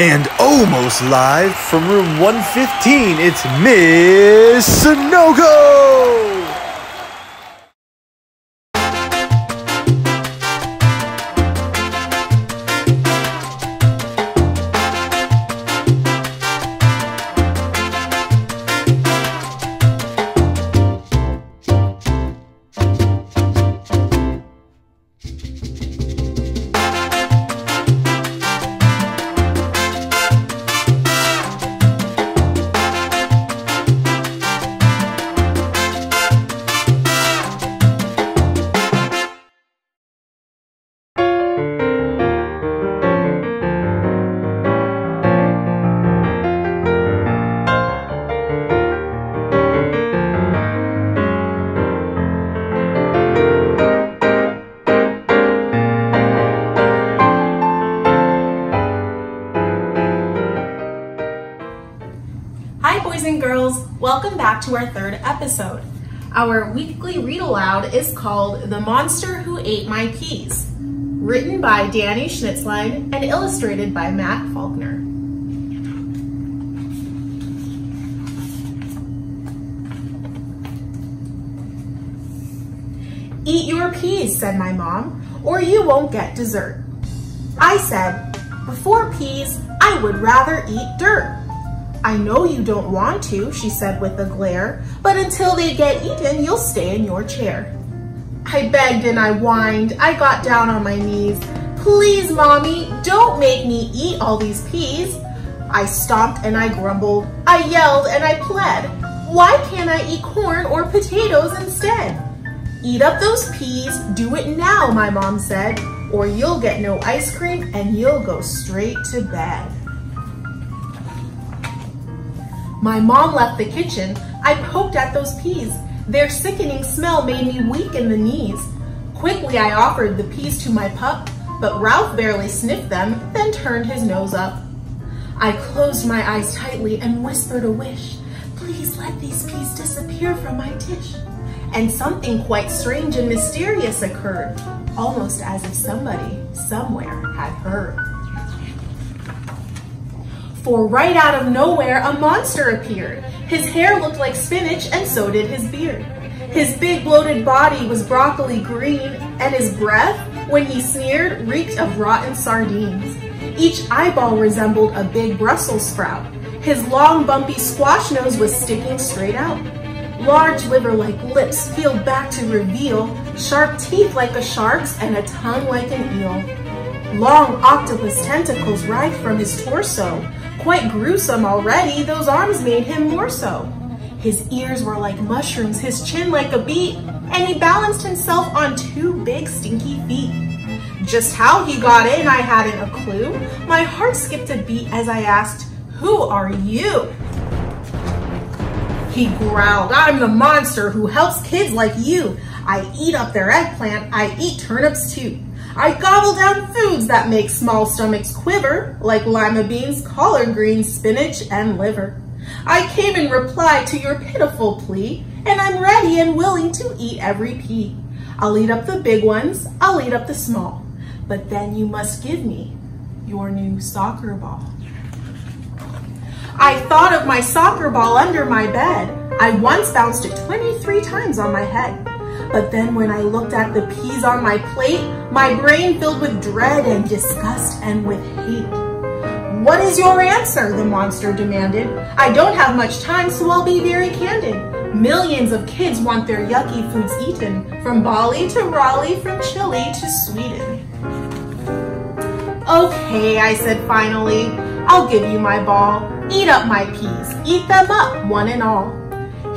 And almost live from room 115, it's Miss Sanogo! Welcome back to our third episode. Our weekly read aloud is called The Monster Who Ate My Peas, written by Danny Schnitzlein and illustrated by Matt Faulkner. Eat your peas, said my mom, or you won't get dessert. I said, before peas, I would rather eat dirt. I know you don't want to, she said with a glare, but until they get eaten, you'll stay in your chair. I begged and I whined, I got down on my knees. Please, mommy, don't make me eat all these peas. I stomped and I grumbled, I yelled and I pled. Why can't I eat corn or potatoes instead? Eat up those peas, do it now, my mom said, or you'll get no ice cream and you'll go straight to bed. My mom left the kitchen. I poked at those peas. Their sickening smell made me weak in the knees. Quickly I offered the peas to my pup, but Ralph barely sniffed them, then turned his nose up. I closed my eyes tightly and whispered a wish. Please let these peas disappear from my dish. And something quite strange and mysterious occurred, almost as if somebody somewhere had heard. For right out of nowhere, a monster appeared. His hair looked like spinach and so did his beard. His big bloated body was broccoli green and his breath, when he sneered, reeked of rotten sardines. Each eyeball resembled a big Brussels sprout. His long bumpy squash nose was sticking straight out. Large liver-like lips peeled back to reveal sharp teeth like a shark's and a tongue like an eel. Long octopus tentacles writhed from his torso, Quite gruesome already, those arms made him more so. His ears were like mushrooms, his chin like a beet, and he balanced himself on two big stinky feet. Just how he got in, I hadn't a clue. My heart skipped a beat as I asked, who are you? He growled, I'm the monster who helps kids like you. I eat up their eggplant, I eat turnips too. I gobble down foods that make small stomachs quiver, like lima beans, collard greens, spinach, and liver. I came in reply to your pitiful plea, and I'm ready and willing to eat every pea. I'll eat up the big ones, I'll eat up the small, but then you must give me your new soccer ball. I thought of my soccer ball under my bed. I once bounced it 23 times on my head. But then when I looked at the peas on my plate, my brain filled with dread and disgust and with hate. What is your answer? The monster demanded. I don't have much time, so I'll be very candid. Millions of kids want their yucky foods eaten, from Bali to Raleigh, from Chile to Sweden. Okay, I said finally, I'll give you my ball. Eat up my peas, eat them up, one and all.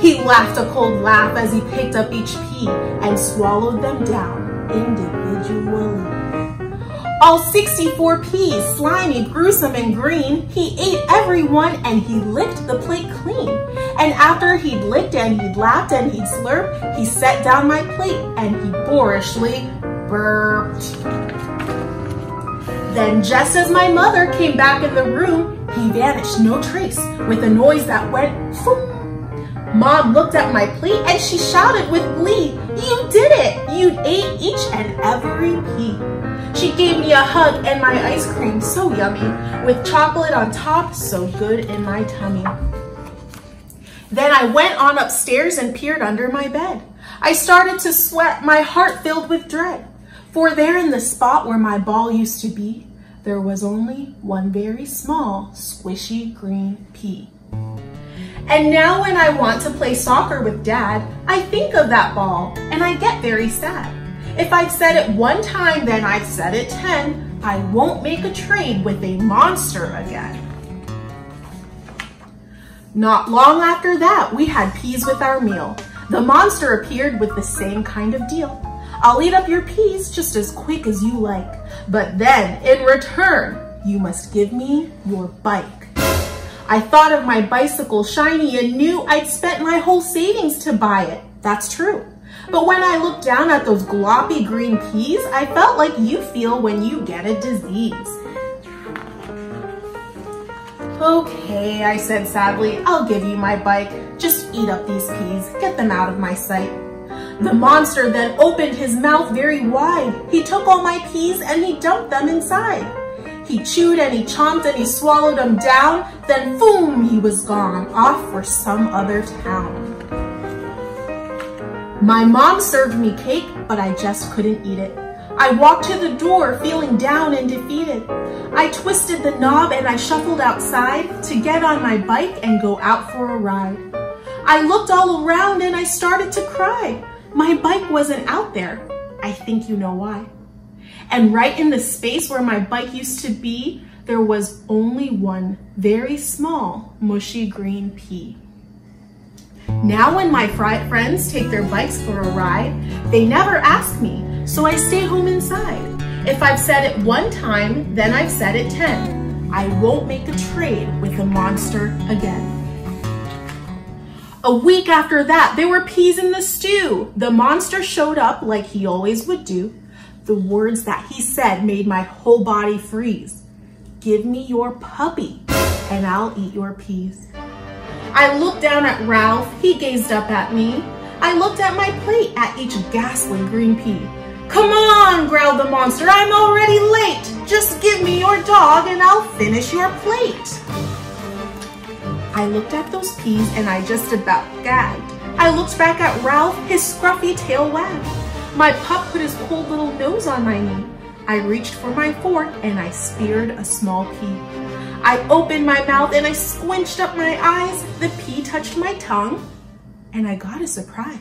He laughed a cold laugh as he picked up each pea and swallowed them down individually. All 64 peas, slimy, gruesome, and green, he ate every one and he licked the plate clean. And after he'd licked and he'd lapped and he'd slurped, he set down my plate and he boorishly burped. Then just as my mother came back in the room, he vanished no trace with a noise that went foom Mom looked at my plate and she shouted with glee, You did it! You ate each and every pea. She gave me a hug and my ice cream, so yummy, with chocolate on top, so good in my tummy. Then I went on upstairs and peered under my bed. I started to sweat, my heart filled with dread. For there in the spot where my ball used to be, there was only one very small, squishy green pea. And now when I want to play soccer with dad, I think of that ball and I get very sad. If I've said it one time, then I've said it 10. I won't make a trade with a monster again. Not long after that, we had peas with our meal. The monster appeared with the same kind of deal. I'll eat up your peas just as quick as you like, but then in return, you must give me your bike. I thought of my bicycle shiny and knew I'd spent my whole savings to buy it. That's true. But when I looked down at those gloppy green peas, I felt like you feel when you get a disease. Okay, I said sadly, I'll give you my bike. Just eat up these peas, get them out of my sight. The monster then opened his mouth very wide. He took all my peas and he dumped them inside. He chewed and he chomped and he swallowed them down. Then boom, he was gone, off for some other town. My mom served me cake, but I just couldn't eat it. I walked to the door feeling down and defeated. I twisted the knob and I shuffled outside to get on my bike and go out for a ride. I looked all around and I started to cry. My bike wasn't out there. I think you know why. And right in the space where my bike used to be, there was only one very small mushy green pea. Now when my friends take their bikes for a ride, they never ask me, so I stay home inside. If I've said it one time, then I've said it 10. I won't make a trade with the monster again. A week after that, there were peas in the stew. The monster showed up like he always would do. The words that he said made my whole body freeze. Give me your puppy and I'll eat your peas. I looked down at Ralph, he gazed up at me. I looked at my plate at each ghastly green pea. Come on, growled the monster, I'm already late. Just give me your dog and I'll finish your plate. I looked at those peas and I just about gagged. I looked back at Ralph, his scruffy tail wagged. My pup put his cold little nose on my knee. I reached for my fork and I speared a small pea. I opened my mouth and I squinched up my eyes. The pea touched my tongue and I got a surprise.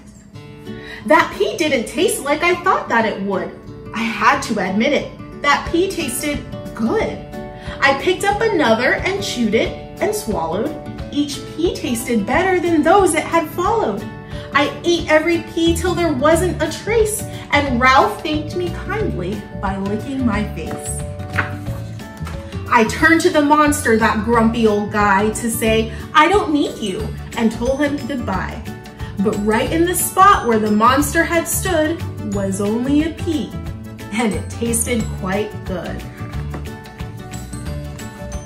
That pea didn't taste like I thought that it would. I had to admit it. That pea tasted good. I picked up another and chewed it and swallowed. Each pea tasted better than those it had followed. I ate every pea till there wasn't a trace, and Ralph thanked me kindly by licking my face. I turned to the monster, that grumpy old guy, to say, I don't need you, and told him goodbye. But right in the spot where the monster had stood was only a pea, and it tasted quite good.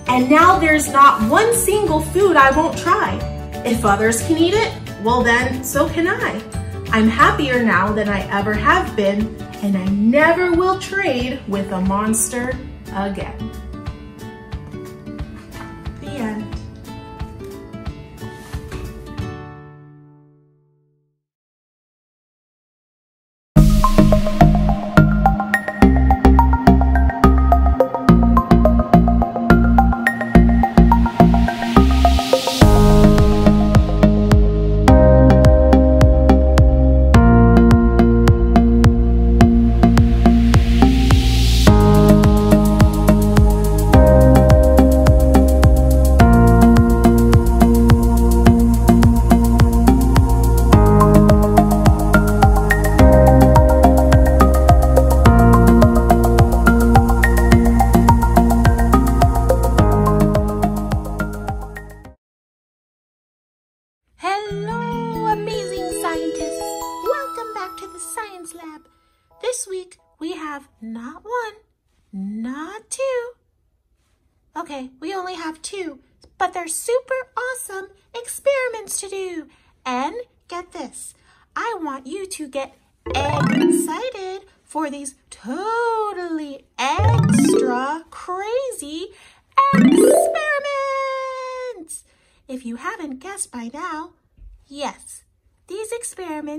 And now there's not one single food I won't try. If others can eat it, well then, so can I. I'm happier now than I ever have been, and I never will trade with a monster again.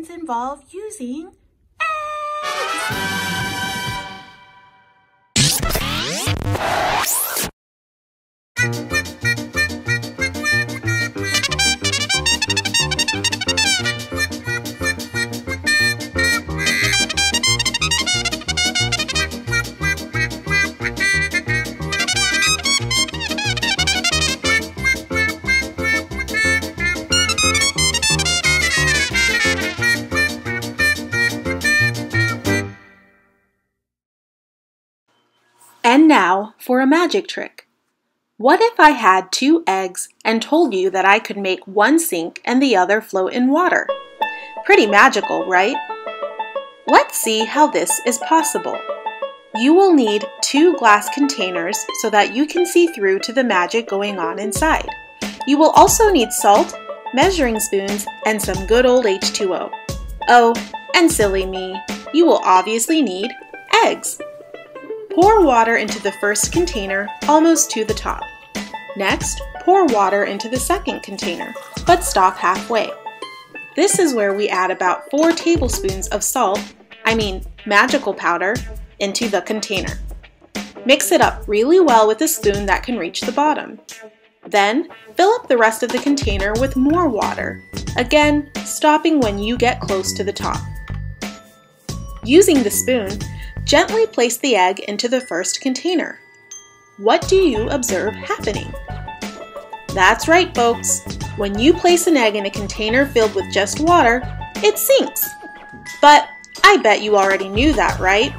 Involve using for a magic trick. What if I had two eggs and told you that I could make one sink and the other float in water? Pretty magical, right? Let's see how this is possible. You will need two glass containers so that you can see through to the magic going on inside. You will also need salt, measuring spoons, and some good old H2O. Oh, and silly me, you will obviously need eggs. Pour water into the first container almost to the top. Next, pour water into the second container, but stop halfway. This is where we add about 4 tablespoons of salt, I mean magical powder, into the container. Mix it up really well with a spoon that can reach the bottom. Then, fill up the rest of the container with more water, again stopping when you get close to the top. Using the spoon, Gently place the egg into the first container. What do you observe happening? That's right, folks. When you place an egg in a container filled with just water, it sinks. But I bet you already knew that, right?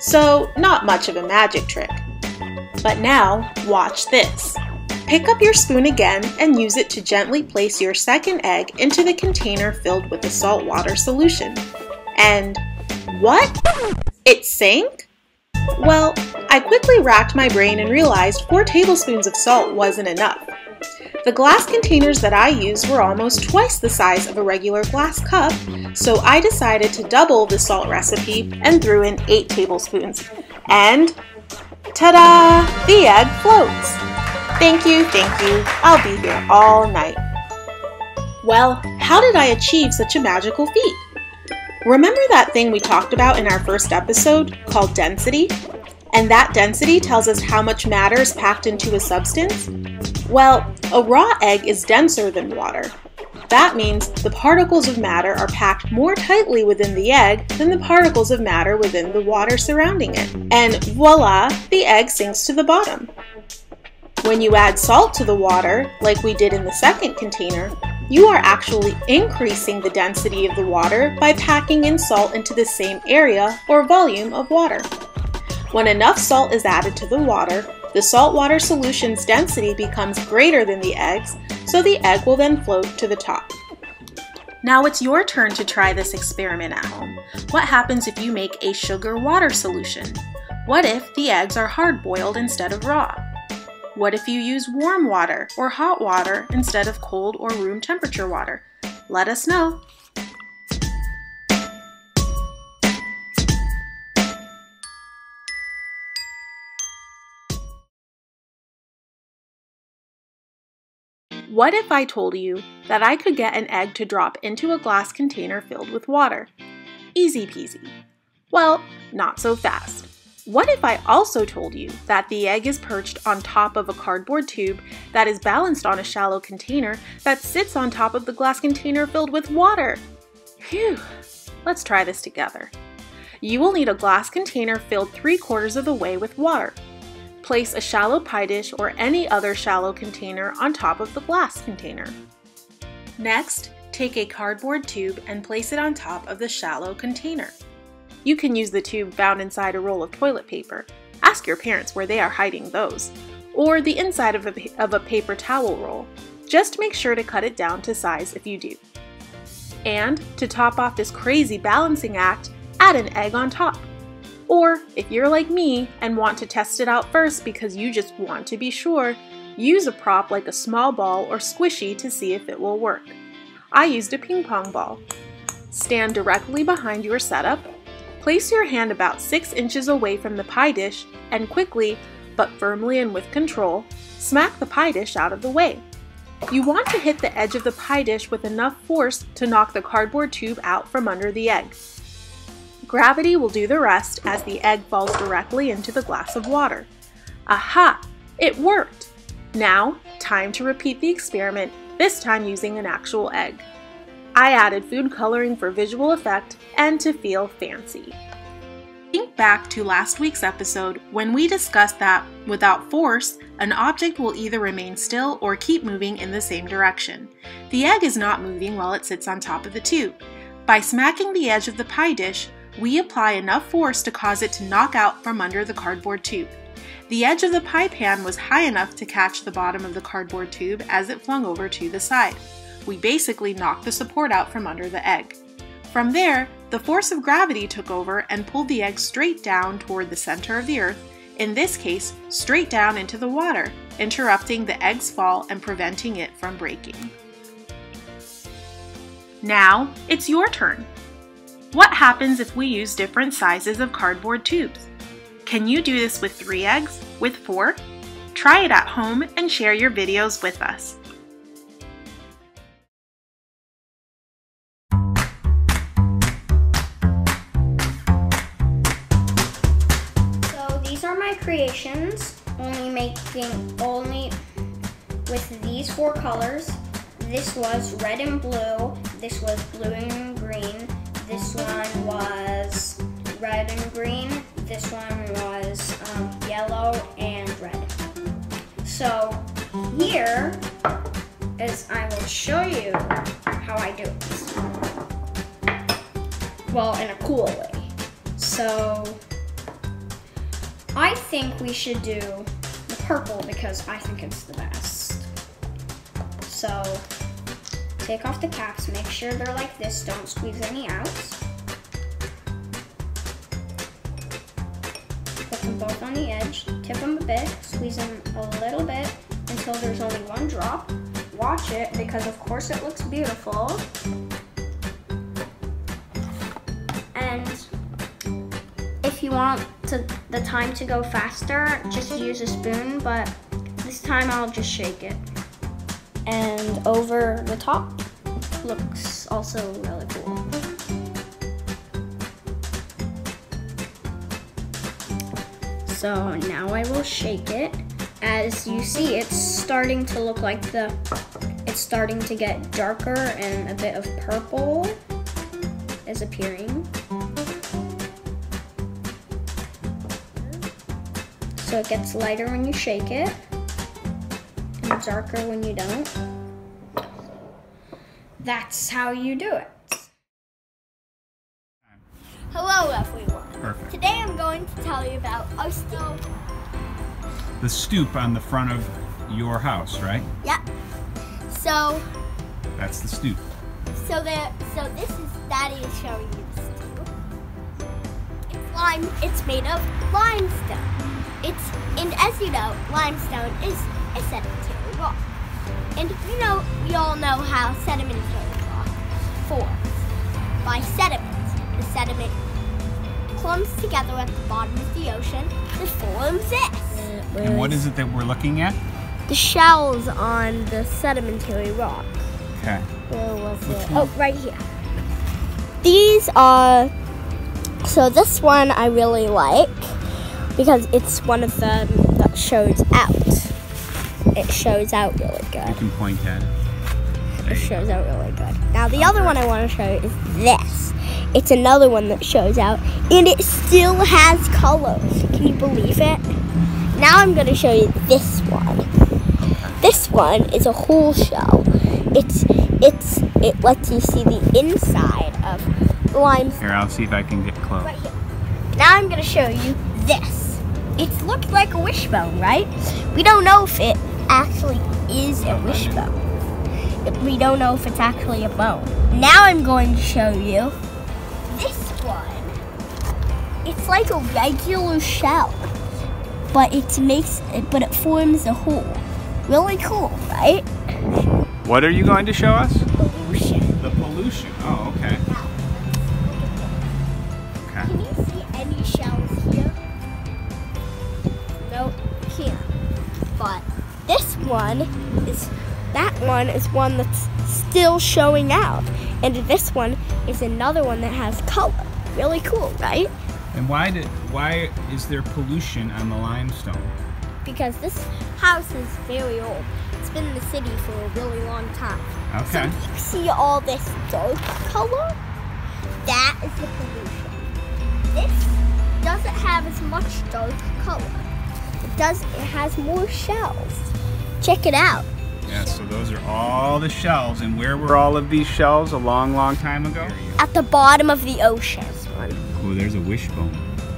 So, not much of a magic trick. But now, watch this. Pick up your spoon again and use it to gently place your second egg into the container filled with the salt water solution. And what? It sank? Well, I quickly racked my brain and realized four tablespoons of salt wasn't enough. The glass containers that I used were almost twice the size of a regular glass cup, so I decided to double the salt recipe and threw in 8 tablespoons. And ta-da! The egg floats! Thank you, thank you. I'll be here all night. Well, how did I achieve such a magical feat? Remember that thing we talked about in our first episode called density? And that density tells us how much matter is packed into a substance? Well, a raw egg is denser than water. That means the particles of matter are packed more tightly within the egg than the particles of matter within the water surrounding it. And voila, the egg sinks to the bottom. When you add salt to the water, like we did in the second container, you are actually increasing the density of the water by packing in salt into the same area or volume of water. When enough salt is added to the water, the saltwater solution's density becomes greater than the eggs, so the egg will then float to the top. Now it's your turn to try this experiment at home. What happens if you make a sugar water solution? What if the eggs are hard boiled instead of raw? What if you use warm water or hot water instead of cold or room temperature water? Let us know. What if I told you that I could get an egg to drop into a glass container filled with water? Easy peasy. Well, not so fast. What if I also told you that the egg is perched on top of a cardboard tube that is balanced on a shallow container that sits on top of the glass container filled with water? Phew, let's try this together. You will need a glass container filled three quarters of the way with water. Place a shallow pie dish or any other shallow container on top of the glass container. Next, take a cardboard tube and place it on top of the shallow container. You can use the tube found inside a roll of toilet paper. Ask your parents where they are hiding those. Or the inside of a, of a paper towel roll. Just make sure to cut it down to size if you do. And to top off this crazy balancing act, add an egg on top. Or if you're like me and want to test it out first because you just want to be sure, use a prop like a small ball or squishy to see if it will work. I used a ping pong ball. Stand directly behind your setup. Place your hand about 6 inches away from the pie dish and quickly, but firmly and with control, smack the pie dish out of the way. You want to hit the edge of the pie dish with enough force to knock the cardboard tube out from under the egg. Gravity will do the rest as the egg falls directly into the glass of water. Aha! It worked! Now, time to repeat the experiment, this time using an actual egg. I added food coloring for visual effect and to feel fancy. Think back to last week's episode when we discussed that, without force, an object will either remain still or keep moving in the same direction. The egg is not moving while it sits on top of the tube. By smacking the edge of the pie dish, we apply enough force to cause it to knock out from under the cardboard tube. The edge of the pie pan was high enough to catch the bottom of the cardboard tube as it flung over to the side. We basically knocked the support out from under the egg. From there, the force of gravity took over and pulled the egg straight down toward the center of the earth, in this case, straight down into the water, interrupting the egg's fall and preventing it from breaking. Now, it's your turn. What happens if we use different sizes of cardboard tubes? Can you do this with three eggs? With four? Try it at home and share your videos with us. Creations, only making only with these four colors. This was red and blue, this was blue and green, this one was red and green, this one was um, yellow and red. So here is I will show you how I do it. Well, in a cool way. So I think we should do the purple because I think it's the best. So take off the caps, make sure they're like this, don't squeeze any out. Put them both on the edge, tip them a bit, squeeze them a little bit until there's only one drop. Watch it because of course it looks beautiful. And if you want to, the time to go faster, just use a spoon, but this time I'll just shake it. And over the top looks also really cool. So now I will shake it. As you see, it's starting to look like the, it's starting to get darker and a bit of purple is appearing. So it gets lighter when you shake it and darker when you don't. That's how you do it. Hello, everyone. Perfect. Today I'm going to tell you about our stoop. The stoop on the front of your house, right? Yep. So, That's the stoop. so there, so this is Daddy is showing you the stoop. It's lime. It's made of limestone. It's and as you know, limestone is a sedimentary rock. And you know, we all know how sedimentary rock forms by sediment. The sediment clumps together at the bottom of the ocean to form this. And what is it that we're looking at? the shells on the sedimentary rock. Okay. Where was Which it? one? Oh, right here. These are. So this one I really like because it's one of them that shows out. It shows out really good. You can point at it. It shows out really good. Now the other one I want to show is this. It's another one that shows out, and it still has colors. Can you believe it? Now I'm going to show you this one. This one is a whole shell. It's it's it lets you see the inside of the limestone. Here, I'll see if I can get close. Right here. Now I'm going to show you this. It looks like a wishbone, right? We don't know if it actually is a wishbone. We don't know if it's actually a bone. Now I'm going to show you this one. It's like a regular shell, but it makes it, but it forms a hole. Really cool, right? What are you going to show us? Pollution. The pollution. Oh, Okay. can you see any shells here? One is, that one is one that's still showing out. And this one is another one that has color. Really cool, right? And why did why is there pollution on the limestone? Because this house is very old. It's been in the city for a really long time. Okay. So you see all this dark color? That is the pollution. This doesn't have as much dark color. It does it has more shells. Check it out. Yeah, so those are all the shells. And where were all of these shells a long, long time ago? At the bottom of the ocean. Oh, there's a wishbone.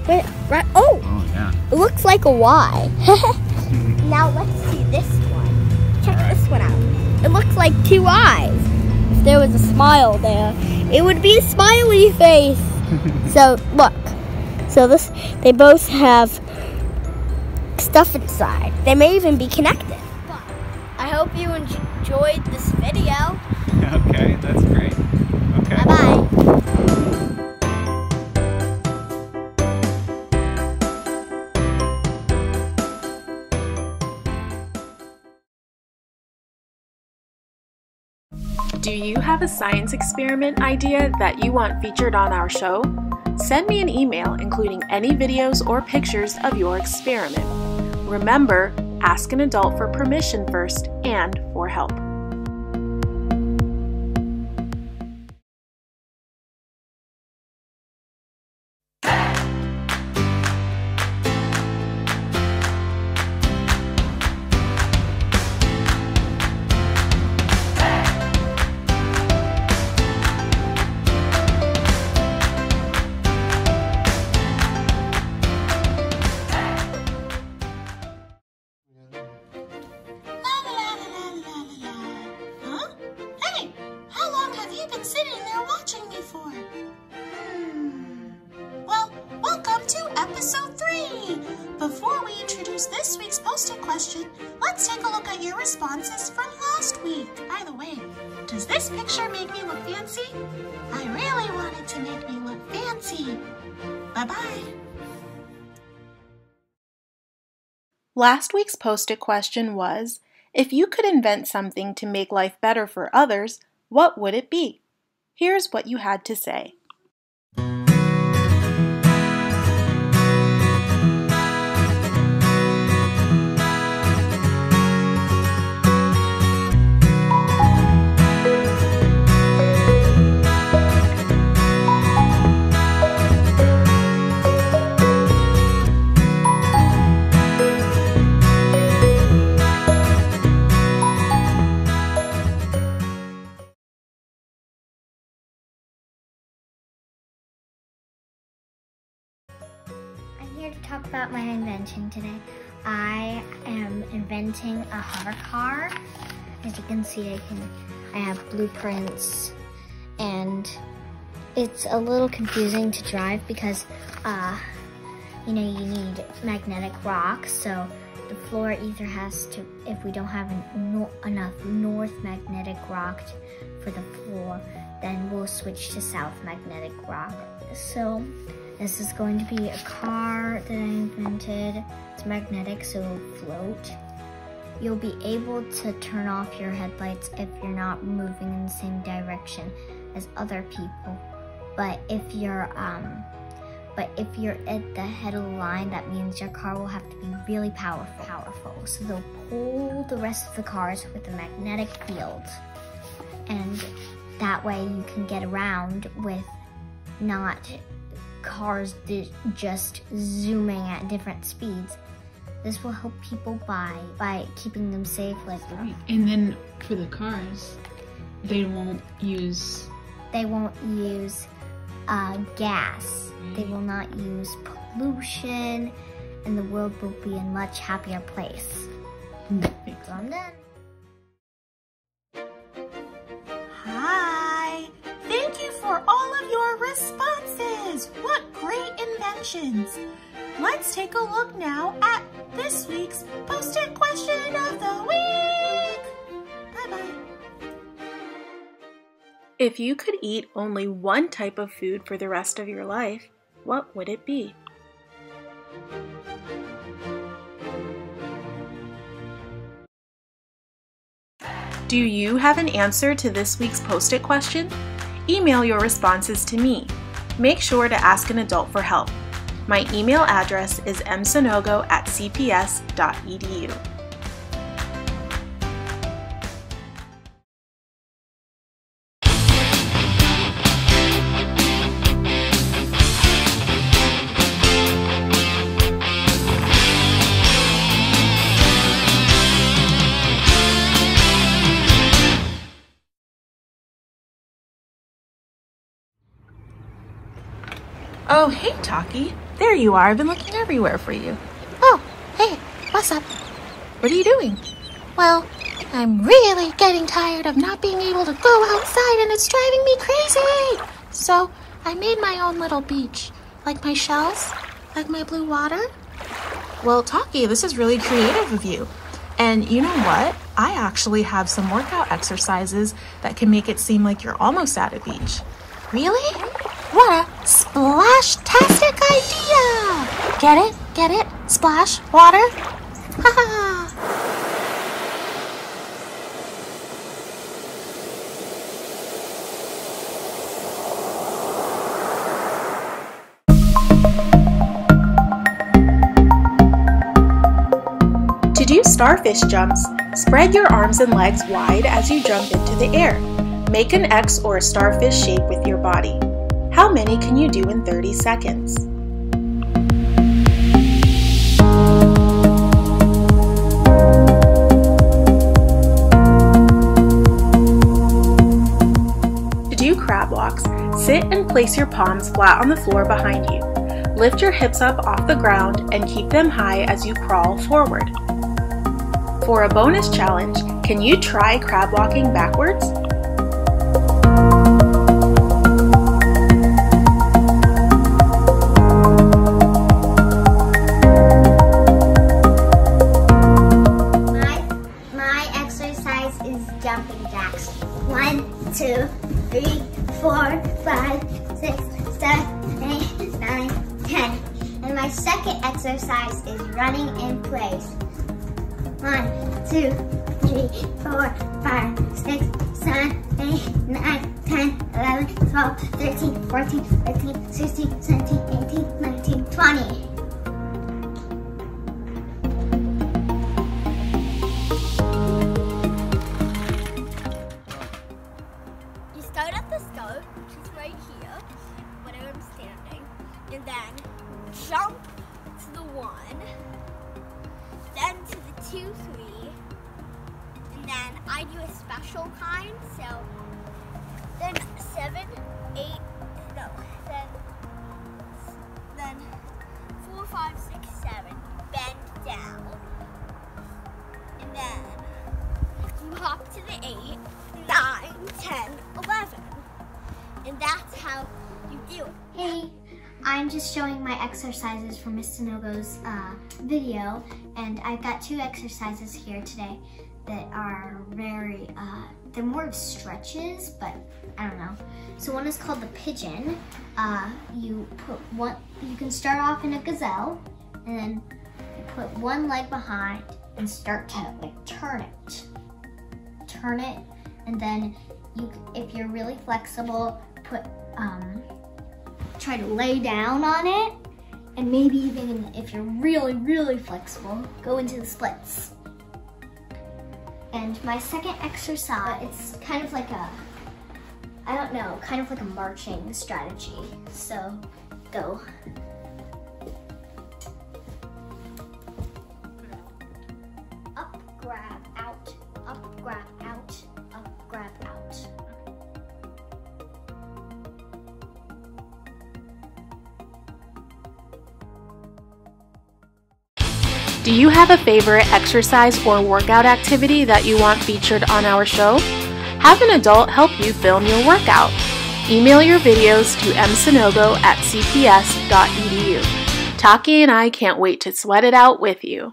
Wait, right oh, Oh, yeah. it looks like a Y. now let's see this one. Check Alright. this one out. It looks like two eyes. If there was a smile there, it would be a smiley face. so look. So this they both have stuff inside. They may even be connected. I hope you enjoyed this video. okay, that's great. Okay. Bye bye. Do you have a science experiment idea that you want featured on our show? Send me an email including any videos or pictures of your experiment. Remember, ask an adult for permission first and for help. We introduce this week's Post-it question, let's take a look at your responses from last week. By the way, does this picture make me look fancy? I really wanted to make me look fancy. Bye bye. Last week's post-it question was, if you could invent something to make life better for others, what would it be? Here's what you had to say. About my invention today. I am inventing a hover car. As you can see, I can I have blueprints and it's a little confusing to drive because uh you know you need magnetic rocks so the floor either has to if we don't have no, enough north magnetic rock for the floor then we'll switch to south magnetic rock so this is going to be a car that I invented. It's magnetic, so it'll float. You'll be able to turn off your headlights if you're not moving in the same direction as other people. But if you're um but if you're at the head of the line, that means your car will have to be really powerful. Powerful. So they'll pull the rest of the cars with a magnetic field. And that way you can get around with not cars di- just zooming at different speeds. This will help people by by keeping them safe. Like And then for the cars, they won't use. they won't use uh, gas. They will not use pollution, and the world will be a much happier place. So I'm done. Hi! Thank you for all of your responses! Great inventions! Let's take a look now at this week's Post-it question of the week! Bye-bye. If you could eat only one type of food for the rest of your life, what would it be? Do you have an answer to this week's post-it question? Email your responses to me. Make sure to ask an adult for help. My email address is msanogo at cps.edu. Oh, hey, Taki. There you are. I've been looking everywhere for you. Oh, hey, what's up? What are you doing? Well, I'm really getting tired of not being able to go outside and it's driving me crazy. So I made my own little beach. Like my shells, like my blue water. Well, Taki, this is really creative of you. And you know what? I actually have some workout exercises that can make it seem like you're almost at a beach. Really? What a splash-tastic idea! Get it? Get it? Splash? Water? Ha ha! To do starfish jumps, spread your arms and legs wide as you jump into the air. Make an X or a starfish shape with your body. How many can you do in 30 seconds? To do crab walks, sit and place your palms flat on the floor behind you. Lift your hips up off the ground and keep them high as you crawl forward. For a bonus challenge, can you try crab walking backwards? Is running in place. One, two, three, four, then I do a special kind, so then seven, eight, no, then then four, five, six, seven, bend down, and then you hop to the eight, nine, ten, eleven. And that's how you do it. Hey, I'm just showing my exercises from Miss Sanogo's uh, video, and I've got two exercises here today that are very, uh, they're more of stretches, but I don't know. So one is called the pigeon. Uh, you put one, you can start off in a gazelle, and then put one leg behind and start to like turn it. Turn it, and then you, if you're really flexible, put um, try to lay down on it and maybe even if you're really really flexible go into the splits and my second exercise it's kind of like a I don't know kind of like a marching strategy. So go Do you have a favorite exercise or workout activity that you want featured on our show? Have an adult help you film your workout. Email your videos to msanogo at cps.edu. Taki and I can't wait to sweat it out with you.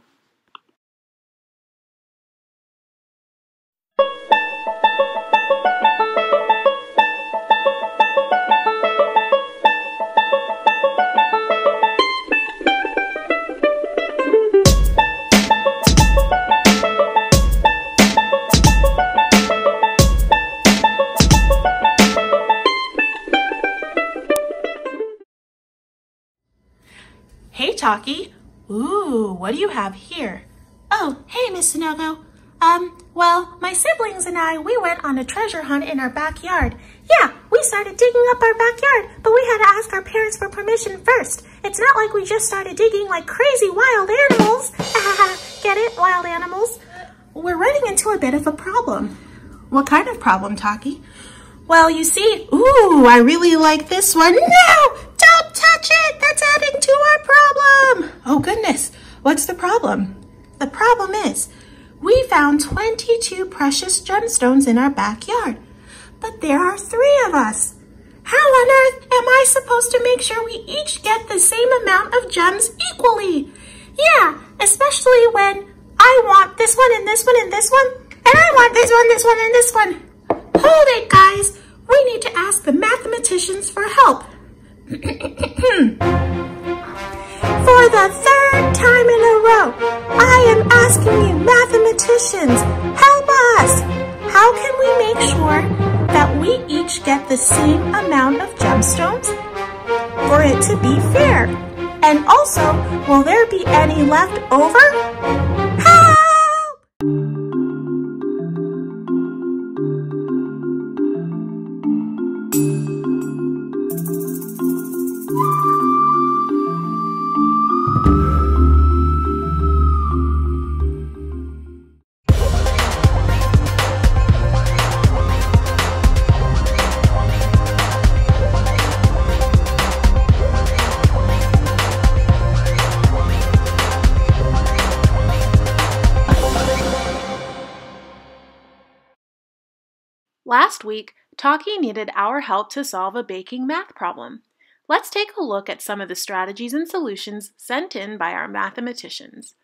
Have here? Oh, hey, Miss Sanogo. Um, well, my siblings and I, we went on a treasure hunt in our backyard. Yeah, we started digging up our backyard, but we had to ask our parents for permission first. It's not like we just started digging like crazy wild animals. Get it, wild animals? We're running into a bit of a problem. What kind of problem, Taki? Well, you see, ooh, I really like this one. No, don't touch it. That's adding to our problem. Oh goodness, what's the problem? The problem is, we found 22 precious gemstones in our backyard, but there are three of us. How on earth am I supposed to make sure we each get the same amount of gems equally? Yeah, especially when I want this one and this one and this one, and I want this one, this one, and this one. Hold it, guys. We need to ask the mathematicians for help. For the third time in a row, I am asking you mathematicians, help us! How can we make sure that we each get the same amount of gemstones for it to be fair? And also, will there be any left over? Last week, Taki needed our help to solve a baking math problem. Let's take a look at some of the strategies and solutions sent in by our mathematicians.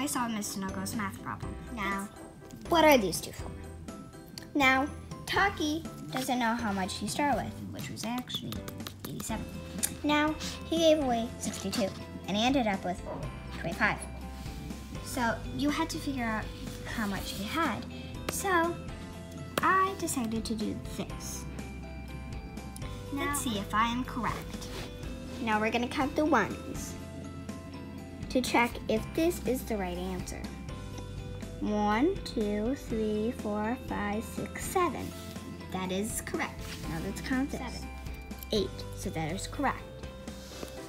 I solved Miss Sanogo's math problem. Now, what are these two for? Now, Taki doesn't know how much he started with, which was actually 87. Now, he gave away 62, and he ended up with 25. So, you had to figure out how much he had. So, I decided to do this. Let's see if I am correct. Now we're going to count the ones to check if this is the right answer. One, two, three, four, five, six, seven. That is correct. Now let's count this. Seven. Eight. So that is correct.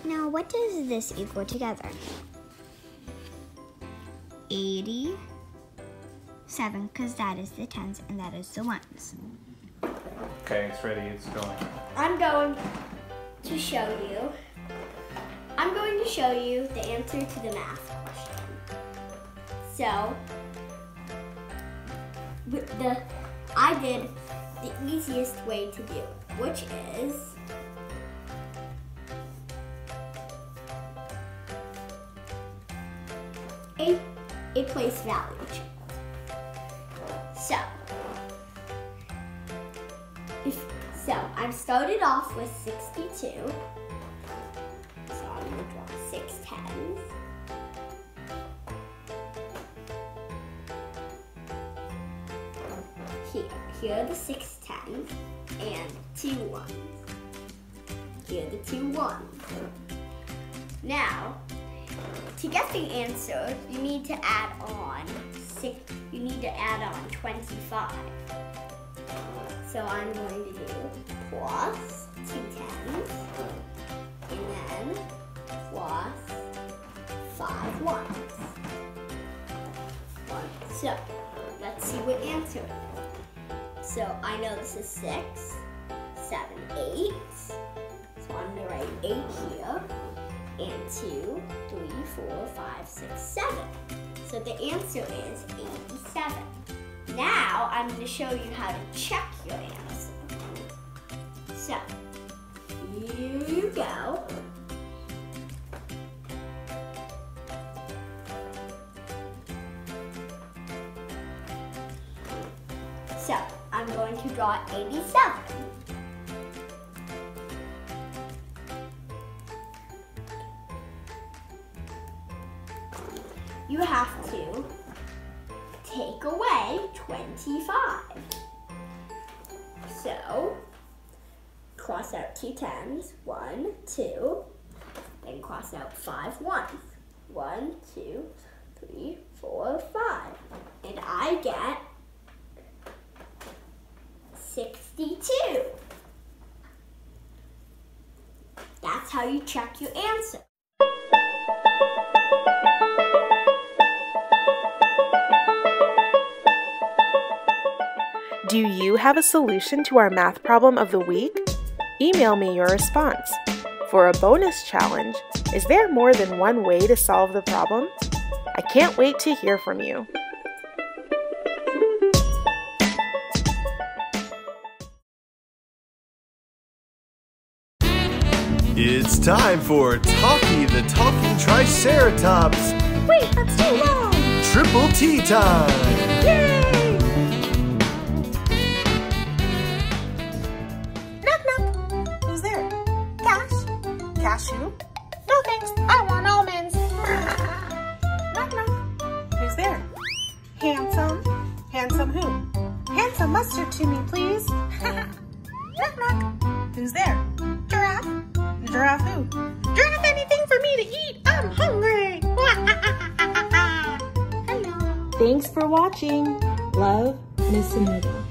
Now what does this equal together? 87, because that is the tens and that is the ones. Okay, it's ready. It's going. I'm going to show you. I'm going to show you the answer to the math question. So, with the I did the easiest way to do which is a a place value. So, if so, I started off with 62. Here, are the six tens and two ones. Here are the two ones. Now, to get the answer, you need to add on six. You need to add on 25. So I'm going to do plus two tens, and then plus five ones. So let's see what answer. So I know this is six, seven, eight. So I'm gonna write eight here, and two, three, four, five, six, seven. So the answer is 87. Now I'm going to show you how to check your answer. So, here you go. So, I'm going to draw 87. You have to take away 25. So, cross out two tens, one, two, then cross out five ones. One, two, check your answer. Do you have a solution to our math problem of the week? Email me your response. For a bonus challenge, is there more than one way to solve the problem? I can't wait to hear from you. Time for Talkie the Talking Triceratops Wait, that's too long! Triple T time! Yay! Knock knock. Who's there? Cash? Cashew? No thanks. I want almonds. knock knock. Who's there? Handsome. Handsome who? Handsome mustard to me, please. knock knock. Who's there? Anything for me to eat. I'm hungry. Ah, ah, ah, Hello. Thanks for watching. Love, Miss Anita.